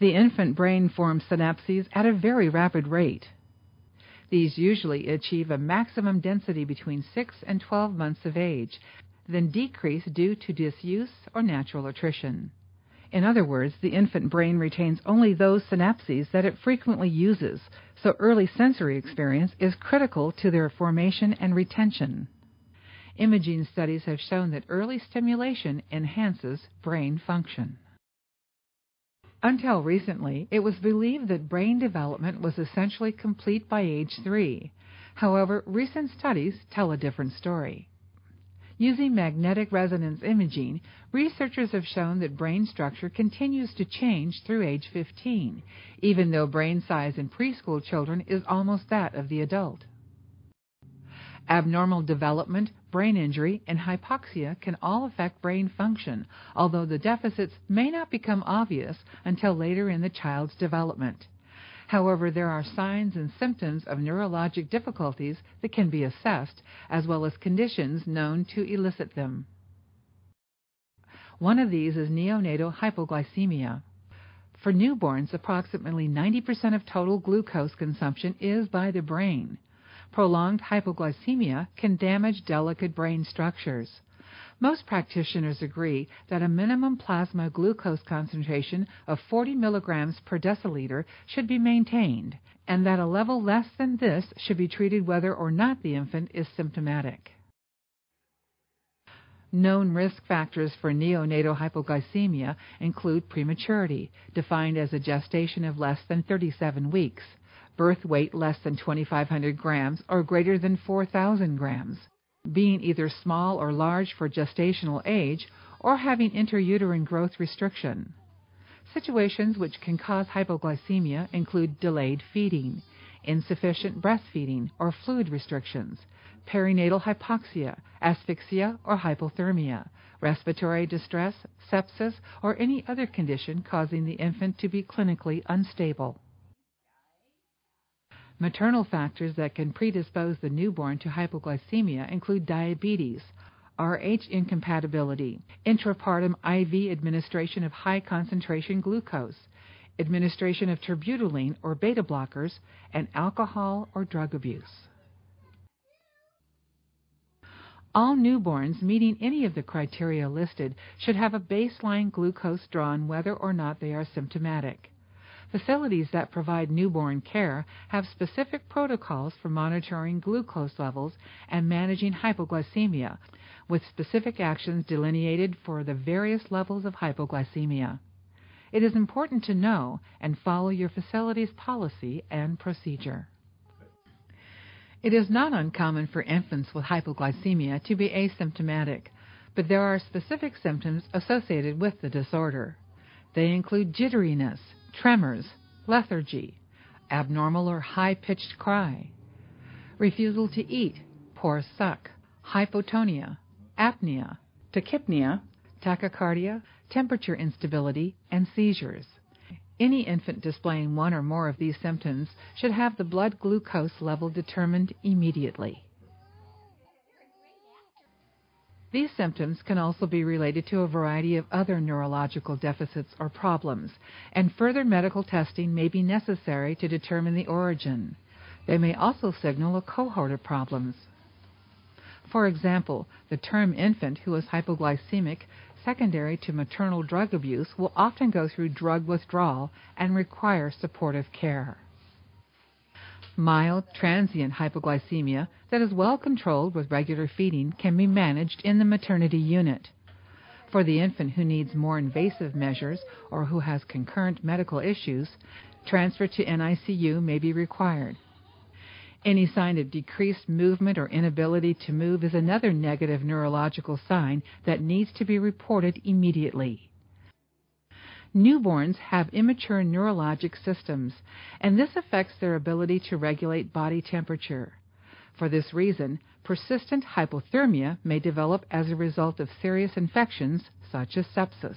The infant brain forms synapses at a very rapid rate. These usually achieve a maximum density between 6 and 12 months of age, then decrease due to disuse or natural attrition. In other words, the infant brain retains only those synapses that it frequently uses, so early sensory experience is critical to their formation and retention. Imaging studies have shown that early stimulation enhances brain function. Until recently, it was believed that brain development was essentially complete by age three. However, recent studies tell a different story. Using magnetic resonance imaging, researchers have shown that brain structure continues to change through age 15, even though brain size in preschool children is almost that of the adult. Abnormal development, brain injury, and hypoxia can all affect brain function, although the deficits may not become obvious until later in the child's development. However, there are signs and symptoms of neurologic difficulties that can be assessed, as well as conditions known to elicit them. One of these is neonatal hypoglycemia. For newborns, approximately 90% of total glucose consumption is by the brain. Prolonged hypoglycemia can damage delicate brain structures. Most practitioners agree that a minimum plasma glucose concentration of 40 milligrams per deciliter should be maintained, and that a level less than this should be treated whether or not the infant is symptomatic. Known risk factors for neonatal hypoglycemia include prematurity, defined as a gestation of less than 37 weeks, birth weight less than 2,500 grams or greater than 4,000 grams, being either small or large for gestational age, or having intrauterine growth restriction. Situations which can cause hypoglycemia include delayed feeding, insufficient breastfeeding or fluid restrictions, perinatal hypoxia, asphyxia or hypothermia, respiratory distress, sepsis, or any other condition causing the infant to be clinically unstable. Maternal factors that can predispose the newborn to hypoglycemia include diabetes, Rh incompatibility, intrapartum IV administration of high concentration glucose, administration of terbutaline or beta blockers, and alcohol or drug abuse. All newborns meeting any of the criteria listed should have a baseline glucose drawn whether or not they are symptomatic. Facilities that provide newborn care have specific protocols for monitoring glucose levels and managing hypoglycemia, with specific actions delineated for the various levels of hypoglycemia. It is important to know and follow your facility's policy and procedure. It is not uncommon for infants with hypoglycemia to be asymptomatic, but there are specific symptoms associated with the disorder. They include jitteriness, tremors, lethargy, abnormal or high pitched cry, refusal to eat, poor suck, hypotonia, apnea, tachypnea, tachycardia, temperature instability, and seizures. Any infant displaying one or more of these symptoms should have the blood glucose level determined immediately. These symptoms can also be related to a variety of other neurological deficits or problems, and further medical testing may be necessary to determine the origin. They may also signal a cohort of problems. For example, the term infant who is hypoglycemic secondary to maternal drug abuse will often go through drug withdrawal and require supportive care. Mild, transient hypoglycemia that is well controlled with regular feeding can be managed in the maternity unit. For the infant who needs more invasive measures or who has concurrent medical issues, transfer to NICU may be required. Any sign of decreased movement or inability to move is another negative neurological sign that needs to be reported immediately. Newborns have immature neurologic systems, and this affects their ability to regulate body temperature. For this reason, persistent hypothermia may develop as a result of serious infections such as sepsis.